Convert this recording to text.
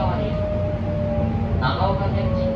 ように。長岡県